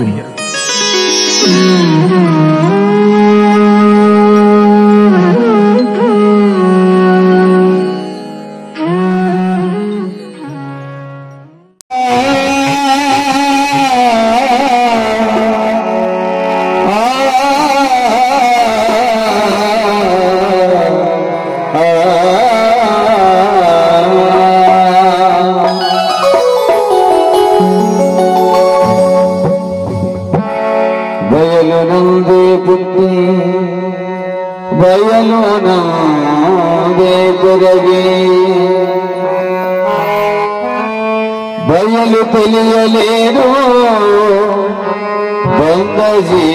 buen día. Mm-hmm. నందే పుట్టి బయలు నాదే పెరగి బయలు తెలియలేరు బంగజీవి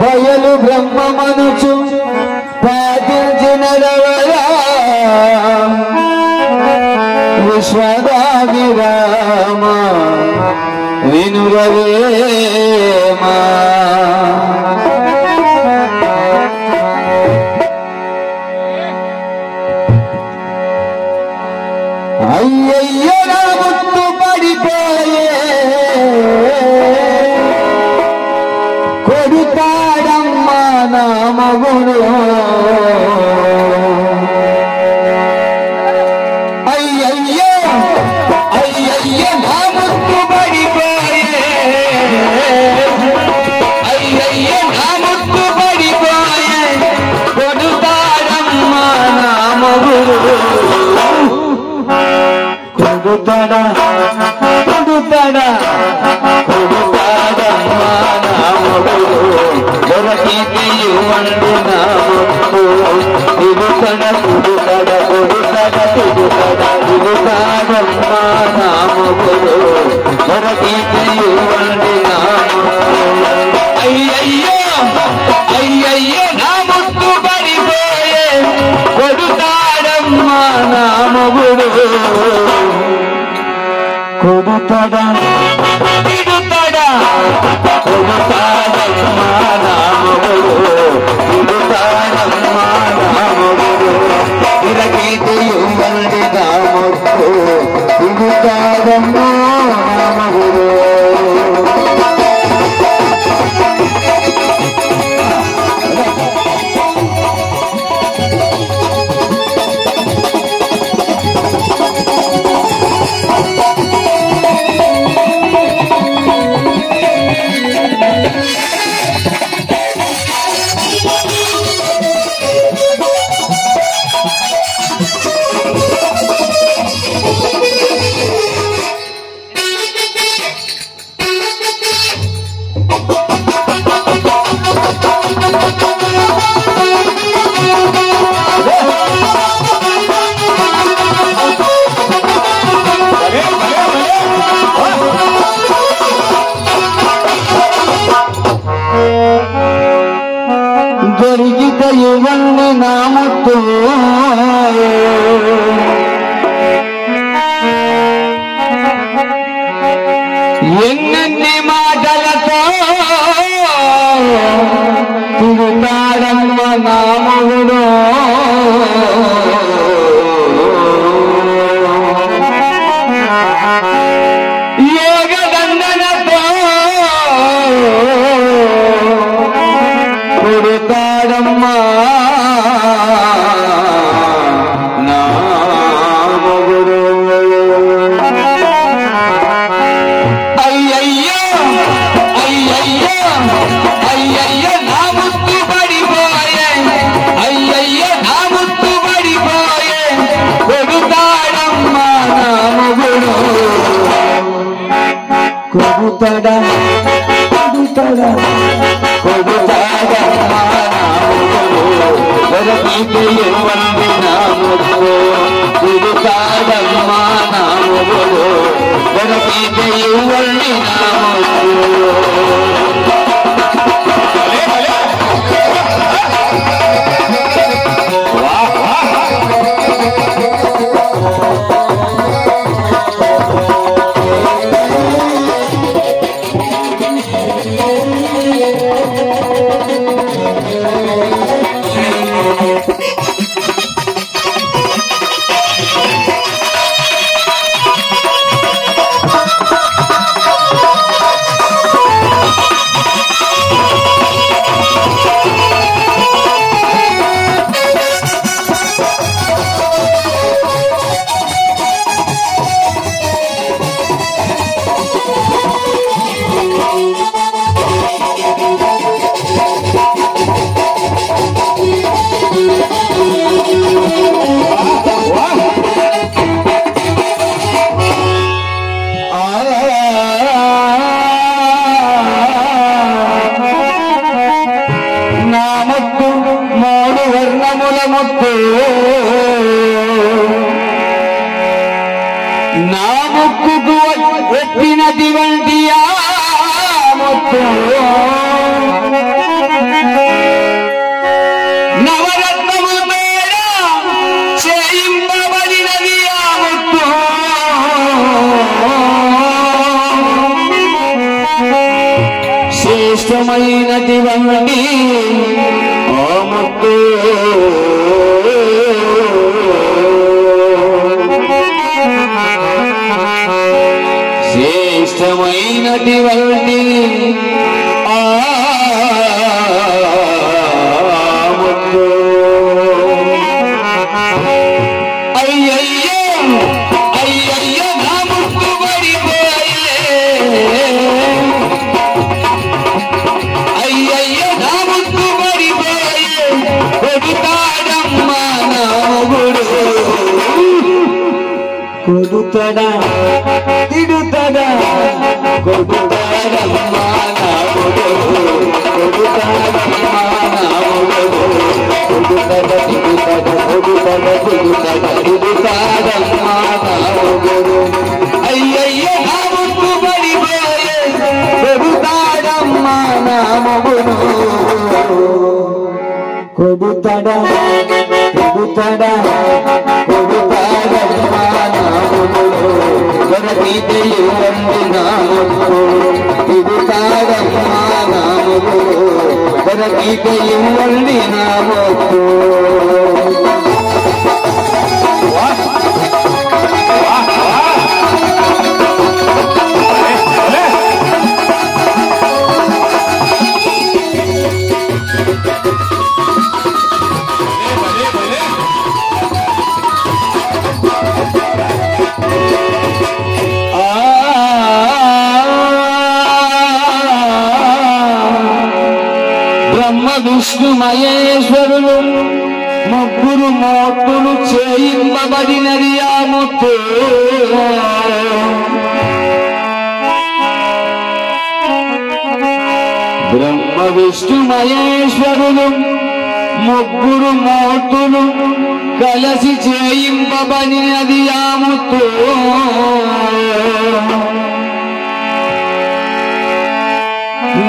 బయలు బ్రహ్మమనుచు వినురవేమా అయ్యయ్య నా ముట్టు పడిపోయే. కొడుతాడమ్మా నా మగుడు కొడుతాడా కొడుతాడా కొడుతాడమ్మా దొరకితే ఇవ్వండి నా ముక్కు తిరుగుతడ కొడుతడ తిరుగుతడ తిరుగుతాడమ్మా నా దొరకితే ఇవ్వండి అయ్యయ్యో అయ్యయ్యో. ಕೊಡುತ್ತದ ಕೊಡುತ್ತದ ಕೊಡುತ್ತದ কবুতরা কবুতরা নাম ধরো কবুতারা মা নাম বলো নাম నా ముక్కుకు ఎత్తినది వంటి ముక్కు. నవరత్నము ఆ కొడుతాడమ్మా నా మొగుడు కొడుతాడా తిడుతాడా కొడుతాడమ్మా నా మొగుడు కొడుతాడమ్మా నా మొగుడు కొడుతాడ తిడుతాడ కొడుతాడ తిడుతాడ తిడుతాడమ్మా నా మొగుడు అయ్యయ్యో నా ముక్కు పడిపోయే కొడుతాడమ్మా నా మొగుడు కొడుతాడా కొడుతాడా కొడుతాడమ్మా నా మొగుడు దొరకితే ఇవ్వండి నా మొగుడు తిడుతాడమ్మా నా చేయింపబడినది ఆ ముత్తు బ్రహ్మ విష్ణు మహేశ్వరులు ముగ్గురు మోట్టులు కలసి చేయింపబడినది ఆ ముత్తు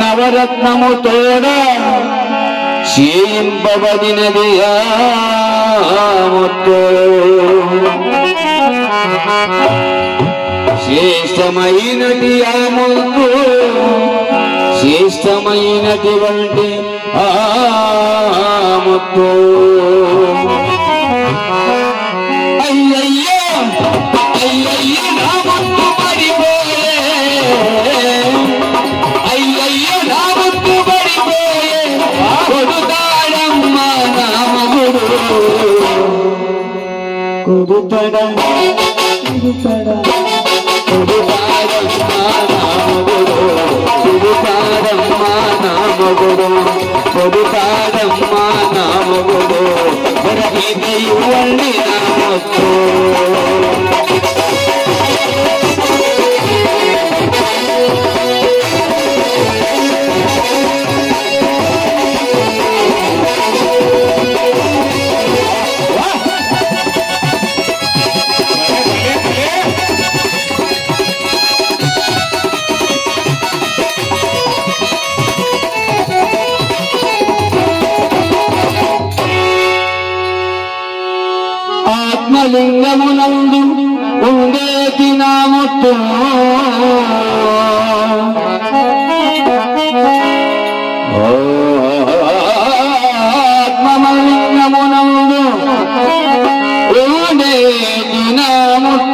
నవరత్నము తోడ చేయింపబడినది ఆ ముత్తు శ్రేష్టమైనది ఆ ముత్తు శ్రేష్టమైనటువంటి ఆ ముత్తు 在等待，一路在等待。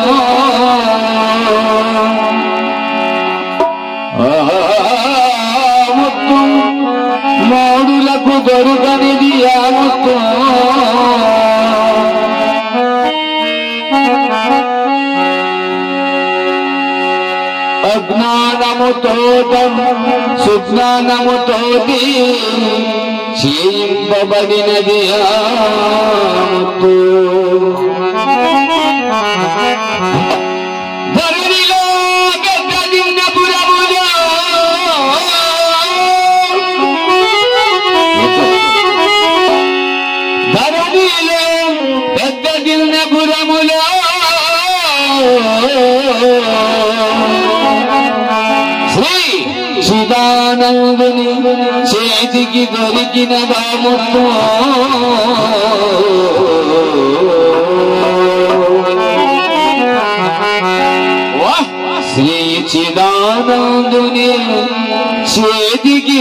ముత్తు ఆ ముత్తు మూడులకు దొరుకనిది ఆ ముత్తు అజ్ఞానముతోట సుజ్ఞానముతోటి చేయింపబడినది ఆ ముత్తు ధరణిలో గద్దదిన్న పురములో ధరణిలో గద్దదిన్న పురములో శ్రీ సుధానందుని చేతికి దొరికిన రాముతో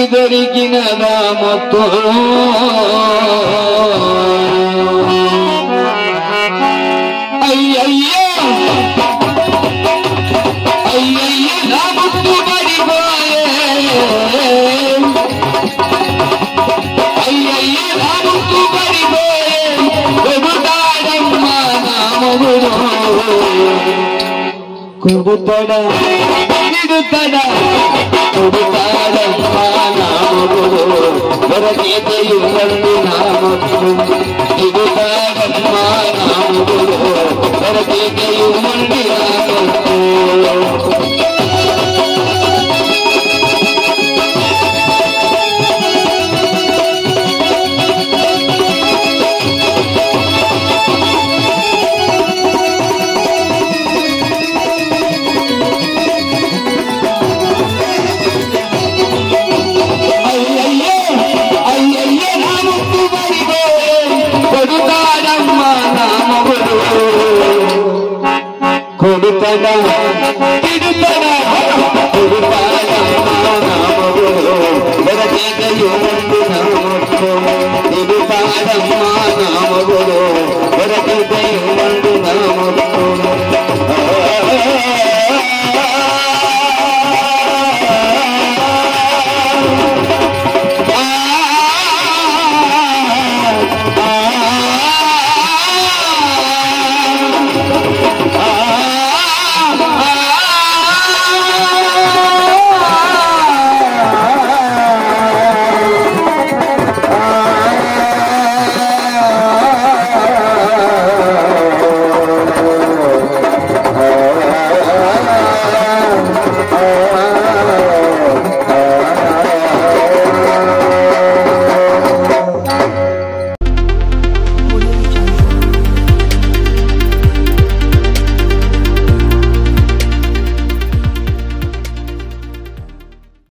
దొరికిన రామతో. అయ్యయ్యో! అయ్యయ్యో నా పడిపోయే. పడిపోయే. నామగుడు ಕುಗುತಡ ಕುಗುತಡ ಕುಗುತಾಡ ನಾಮಗಳು ನಾಮಗಳು ಕುಗುತಾಡಮ್ಮ ಬರಗೀತೆಯು ಮಂಡಿ ನಾಮಗಳು நாம ஒரு வந்து நாம